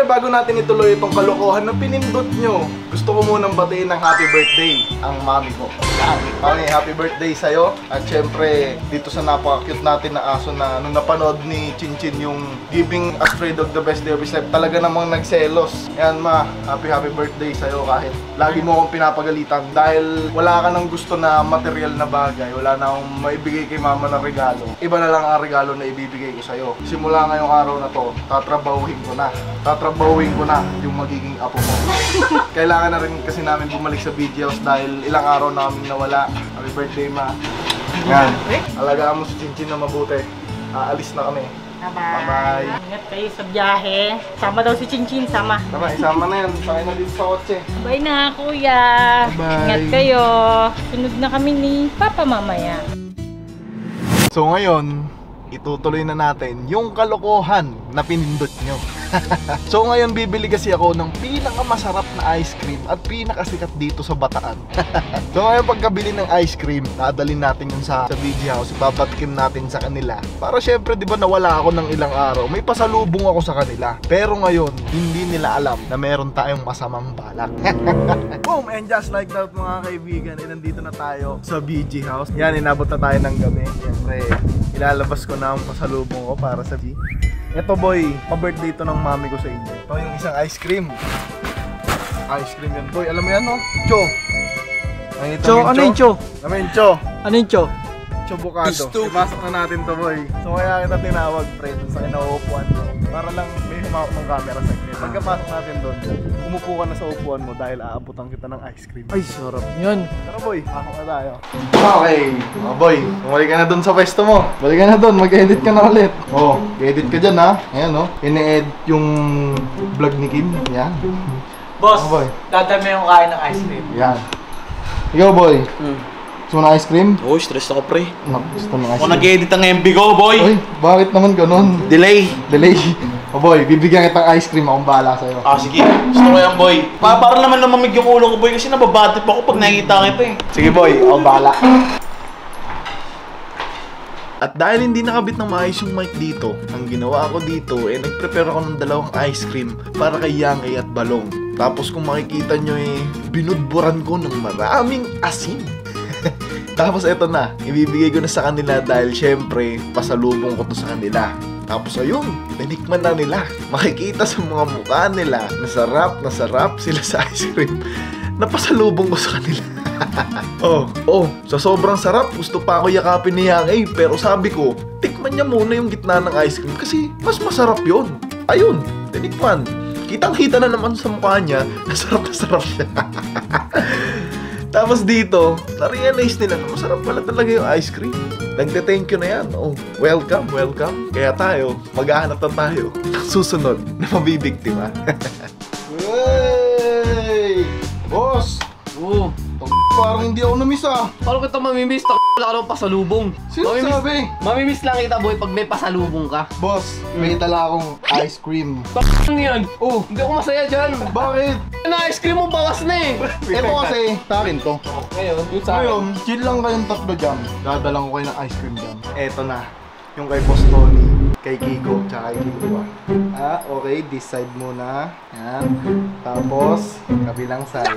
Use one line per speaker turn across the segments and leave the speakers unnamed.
Siyempre, bago natin ituloy itong kalokohan na pinindot nyo, gusto ko munang batiin ng happy birthday ang mami ko. Okay, happy birthday sa'yo. At siyempre, dito sa napaka-cute natin na aso na nung napanood ni Chinchin yung Giving a Stray Dog the Best Day of His Life, talaga namang nagselos. Yan ma, happy happy birthday sa'yo kahit lagi mo akong pinapagalitan dahil wala ka ng gusto na material na bagay, wala na akong maibigay kay mama na regalo. Iba na lang ang regalo na ibibigay ko sa'yo. Simula ngayong araw na to, tatrabahuhin ko na. Tatrabahuhin ko na yung magiging apo mo. Kailangan na rin kasi namin bumalik sa videos dahil ilang araw na kami nawala. Happy birthday ma. Yan. Alagaan mo si Chinchin na mabuti. Aalis na kami.
Bye-bye.
Bye-bye.
Ingat kayo sa biyahe. Sama daw si Chinchin, sama.
Tama, isama na yan. Sakay na dito sa kotse.
Bye na, kuya.
Bye.
Ingat kayo. Sunod na kami ni Papa mamaya.
So ngayon, itutuloy na natin yung kalokohan na pinindot nyo. So ngayon, bibili kasi ako ng pinakamasarap na ice cream at pinakasikat dito sa Bataan. so ngayon, pagkabili ng ice cream, dadalhin natin yun sa, sa BG House, ipapatkim natin sa kanila. Para syempre, di ba nawala ako ng ilang araw, may pasalubong ako sa kanila. Pero ngayon, hindi nila alam na meron tayong masamang balak. Boom! And just like that mga kaibigan, eh, nandito na tayo sa BG House. Yan, inabot na tayo ng gabi. Siyempre, ilalabas ko na ang pasalubong ko para sa B. Ito boy, pa-birthday to ng mami ko sa inyo. Ito yung isang ice cream. Ice cream yan boy. Alam mo yan no? Cho. Nakita
Cho, ano yung cho?
Alam mo yung cho?
Ano yung cho?
Chobocado. Ipasok na natin to boy. So kaya kita tinawag pre sa kinauupuan mo. Para lang may humawak ng camera sa akin. Pagkapasok natin doon, umupo ka na sa upuan mo dahil aabutan kita ng ice cream.
Ay, sarap yun.
Tara boy, pasok na tayo. Okay, mga boy, bumalik ka na dun sa pwesto mo. Balik ka na dun, mag-edit ka na ulit. Oh, edit ka dyan ha. Ayan oh, ini-edit yung vlog ni Kim. Yan.
Boss,
Oh, boy.
dadami yung kain ng ice cream.
Yan. Ikaw boy,
Hmm.
gusto mo ng ice cream?
Uy, stress ako pre.
Gusto mo ng ice cream.
nag-edit ang MB ko, boy.
Uy, bakit naman ganun?
Delay.
Delay. Oh boy, bibigyan kitang ice cream. Akong bahala sa'yo.
Ah, sige. Gusto ko yan, boy. Pa para naman lumamig yung ulo ko, boy. Kasi nababatip ako pag nakikita kita eh.
Sige boy, akong bahala. At dahil hindi nakabit ng maayos yung mic dito, ang ginawa ko dito, eh nag-prepare ako ng dalawang ice cream para kay Yangay at Balong. Tapos kung makikita nyo eh, binudburan ko ng maraming asin. Tapos eto na, ibibigay ko na sa kanila dahil syempre, pasalubong ko to sa kanila. Tapos ayun, nanikman na nila. Makikita sa mga mukha nila, nasarap, nasarap sila sa ice cream. Napasalubong ko sa kanila. oh, oh, sa sobrang sarap, gusto pa ako yakapin ni Yang pero sabi ko, tikman niya muna yung gitna ng ice cream kasi mas masarap yon. Ayun, tinikman. Kitang-kita na naman sa mukha niya, nasarap na sarap siya. Tapos dito, na-realize nila na masarap pala talaga yung ice cream. Nagte-thank you na yan. Oh, welcome, welcome. Kaya tayo, maghahanap na tayo susunod na mabibiktima. Hey! Boss!
Oo.
Parang hindi ako namiss ah.
Paano kita mamimiss? Tak wala ka ng pasalubong.
Sino
mamimiss,
sabi?
mamimiss lang kita boy pag may pasalubong ka.
Boss, may dala akong ice cream.
Tak yan.
Oh,
Hindi ako masaya dyan.
bakit?
Ice cream mo bawas na eh.
Ito kasi, sa akin to.
Ngayon, yung sa
Ngayon, chill lang kayong tatlo dyan. Dadalang ko kayo ng ice cream dyan. Eto na. Yung kay Boss Tony, kay Kiko, tsaka kay Kiko. Ah, okay. This side muna. Yan. Tapos, kabilang side.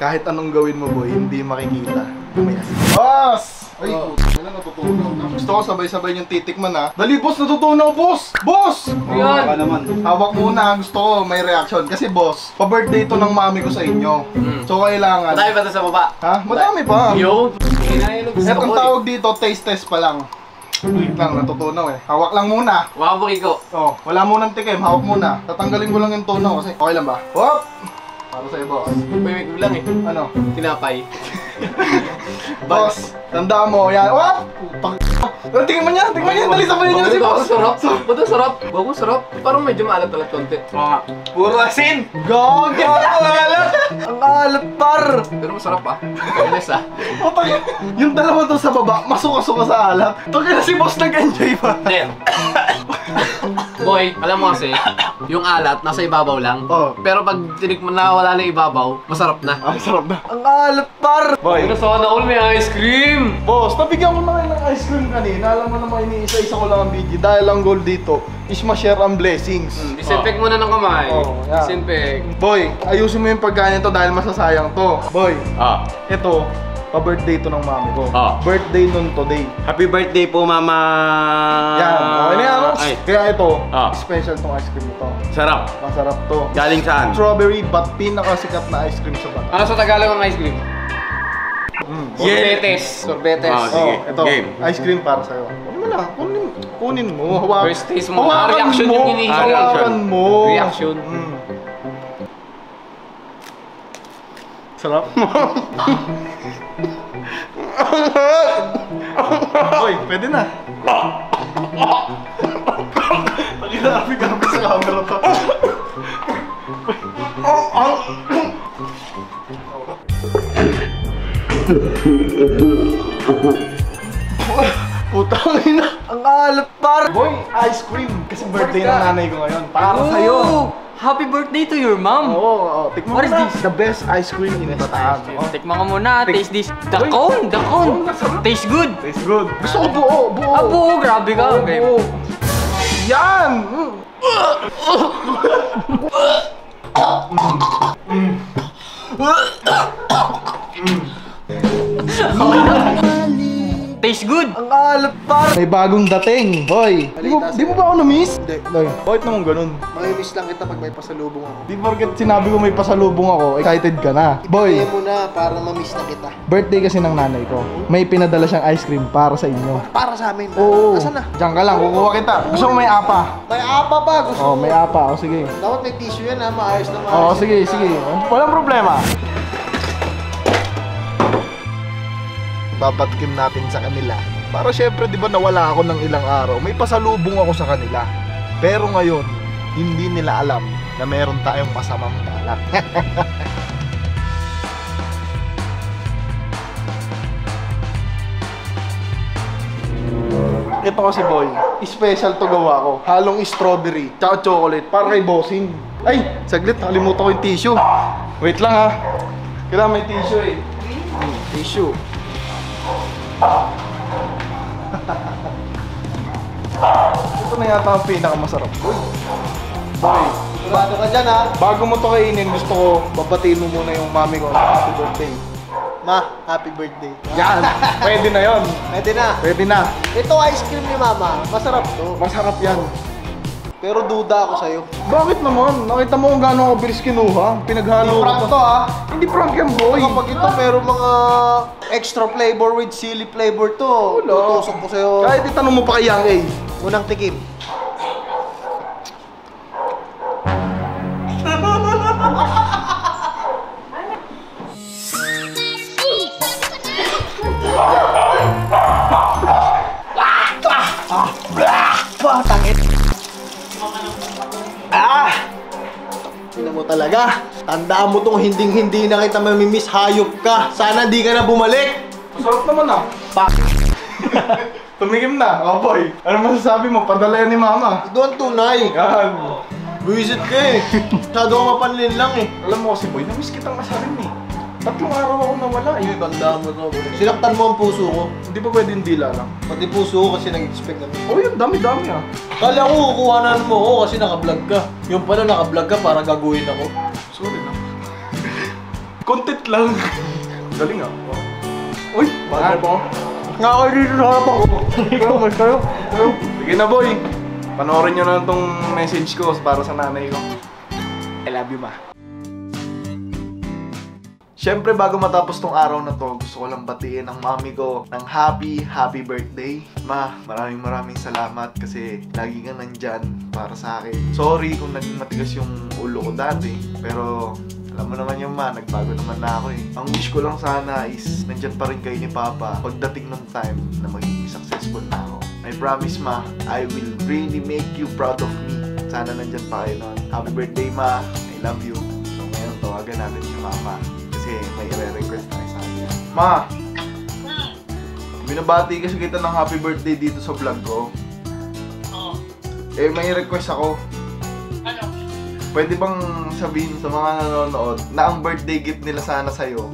Kahit anong gawin mo, boy, hindi makikita. Boss! Ay, oh. Na natutunaw na. Gusto ko sabay-sabay yung titikman ha. Dali, boss! Natutunaw, boss! Boss!
Yan.
Baka naman.
Hawak muna, gusto ko may reaction. Kasi boss, pa-birthday to ng mami ko sa inyo. So kailangan...
Madami pa to sa baba.
Ha? Madami pa.
Yo. Ko eh.
tawag dito, taste test pa lang. Wait lang, natutunaw eh. Hawak lang muna.
Wow, ko.
Oh, wala munang tikim, hawak muna. Tatanggalin ko lang yung tunaw kasi okay lang ba? Hop! Para sa'yo, boss.
May ko lang eh.
Ano?
Tinapay.
Boss, tandaan mo, yan. Hop! Putang Pero tingin mo niya, tingin mo niya, dali sabayin niyo na si boss.
sarap. Ang sarap? Bago sarap. Parang medyo maalat-alat konti.
Mga puro asin.
Ang alat! Ang alat, par!
Pero masarap ah. Honest ah.
Putang Yung dalawa to sa baba, masuka-suka sa alat. Pag na si boss nag-enjoy pa.
Then,
Boy, alam mo kasi, yung alat nasa ibabaw lang.
Oh.
Pero pag tinikman na wala na ibabaw, masarap na.
Ang sarap na. Ang alat par! Boy,
Ano sana all may ice cream?
boss, nabigyan ko na kayo ng ice cream kanina. Alam mo naman, iniisa-isa ko lang ang video. Dahil ang goal dito is ma-share ang blessings.
Disinfect muna ng kamay.
Oh, yeah.
Disinfect.
Boy, ayusin mo yung pagkain to dahil masasayang to. Boy,
Ah.
ito, pa-birthday to ng mami ko.
Ah.
Birthday nun today.
Happy birthday po, Mama.
Yan, okay na yan. boss.
Ay,
Kaya ito,
Ah.
special tong ice cream ito.
sarap.
Masarap to.
Galing saan?
Strawberry, but pinakasikat na ice cream sa bata.
Ano sa Tagalog ang ice cream?
Mm.
Sorbetes. Sorbetes.
Ah, sige.
Oh, ito,
Game.
ice cream para sa'yo. Kunin mo na, kunin, kunin mo. Hawakan,
First taste mo.
hawakan
Ah, reaction
mo.
yung hinihingi.
Hawakan mo.
Reaction.
Mm. Sarap. Hoy, pwede na. Pagkinabi-gabi sa camera to. Putang ina, ang alat par. Boy, ice cream. Kasi birthday ng nanay ko ngayon. Para sa'yo.
Happy birthday to your mom!
Oo, oo. Tikman
What is this?
The best ice cream in Bataan. Oh.
Tikman ko muna,
Tik-
taste this. The
Uy.
cone, the cone! Taste good!
Tastes good. Gusto ko buo, buo.
Ah, buo, grabe ka.
Buo,
Okay.
buo. Yan! Mm.
Taste
May bagong dating. Hoy, di mo, di mo ba ako na-miss? Hindi. Bakit naman ganun?
Mamimiss lang kita pag may pasalubong ako.
Di porket sinabi ko may pasalubong ako, excited ka na. Boy,
Kaya mo na para mamiss na kita.
birthday kasi ng nanay ko. May pinadala siyang ice cream para sa inyo.
Para sa amin.
Oo.
Asan na?
Diyan ka lang, kukuha kita. Gusto mo may apa?
May apa ba? Gusto
Oh,
mo?
may apa. O sige.
Dapat may tissue yan ha. Maayos na
Oo,
maayos.
sige, sige. Walang problema. Babatikin natin sa kanila. Para syempre, di ba nawala ako ng ilang araw, may pasalubong ako sa kanila. Pero ngayon, hindi nila alam na meron tayong masamang balak. Ito kasi boy, special to gawa ko. Halong strawberry, tsaka chocolate, para kay bossing. Ay, saglit, nakalimutan ko yung tissue. Wait lang ha. Kailangan may tissue eh. Hmm, tissue. Ito na yata ang pinakamasarap. Boy. Boy,
Sigurado ka dyan ha.
bago mo to kainin, gusto ko babatiin mo muna yung mami ko. Happy birthday.
Ma, happy birthday.
Yan, pwede na yon.
Pwede na.
Pwede na.
Ito ice cream ni mama. Masarap to.
Masarap yan.
Pero duda ako sa'yo.
Bakit naman? Nakita mo kung gaano ako bilis kinuha? Pinaghalo
Hindi prank
to.
ha.
Hindi prank yan, boy.
Kapag ito meron mga extra flavor with chili flavor to, tutusok ko sa'yo.
Kahit itanong mo pa kay Yang A.
Unang tikim. Tingnan mo talaga. Tandaan mo tong hinding-hindi na kita mamimiss hayop ka. Sana di ka na bumalik.
Masarap naman ah.
Pak!
Tumikim na. Oh boy. Ano masasabi mo? Padala yan ni mama.
Ang tunay.
Yan.
Visit ka eh. Masyado ka mapanlin lang eh.
Alam mo kasi boy, namiss kitang masarin eh. Tatlong araw ako nawala eh.
Tandaan mo to. Sinaktan mo ang puso ko.
Hindi ba pwede yung dila lang?
Pati puso ko kasi nag-expect kami.
Oh yun, dami-dami ah.
Kala ko kukuhanan mo ako kasi naka-vlog ka. Yung pala naka-vlog ka para gagawin ako.
Sorry na. Content lang. Galing ah. Oh. Uy, bakit mo?
Nga kayo dito sa harap ako. Pero mas kayo.
Sige na boy. Panoorin nyo na tong message ko para sa nanay ko. I love you ma. Siyempre bago matapos tong araw na to, gusto ko lang batiin ang mami ko ng happy, happy birthday. Ma, maraming maraming salamat kasi lagi kang nandyan para sa akin. Sorry kung naging matigas yung ulo ko dati, pero alam mo naman yung ma, nagbago naman na ako eh. Ang wish ko lang sana is nandyan pa rin kayo ni Papa pagdating ng time na magiging successful na ako. I promise ma, I will really make you proud of me. Sana nandyan pa kayo nun. Happy birthday ma, I love you. So ngayon tawagan natin si Mama kasi may i-request tayo sa kanya. Ma! Binabati kasi kita ng happy birthday dito sa vlog ko. Eh, may request ako.
Ano?
Pwede bang sabihin sa mga nanonood na ang birthday gift nila sana sa'yo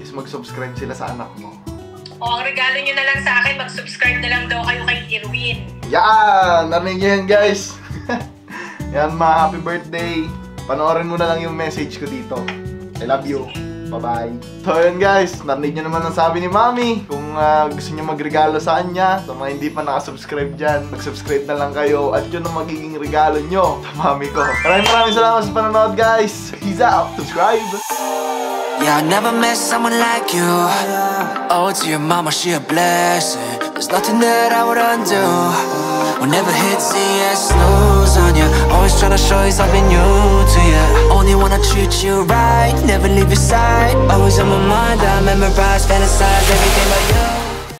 is mag-subscribe sila sa anak mo?
O, ang regalo nyo na lang sa akin, mag-subscribe na lang daw kayo kay Irwin.
Yan! Narinig niyo yan, guys! yan, ma, happy birthday! Panoorin mo na lang yung message ko dito. I love you. Bye-bye. So, yun guys. Narinig nyo naman ang sabi ni Mami. Kung ah, gusto nyo magregalo sa kanya, sa mga hindi pa nakasubscribe dyan, mag-subscribe na lang kayo at yun ang magiging regalo nyo sa Mami ko. Maraming maraming salamat sa panonood, guys. Peace out. Subscribe.
Yeah, I never met someone like you. Oh, to your mama, she a blessing. There's nothing that I would undo. Whenever hits the yeah, snooze on you. Always tryna show you something new to you. Only wanna treat you right, never leave your side. Always on my mind, I memorize, fantasize everything about you.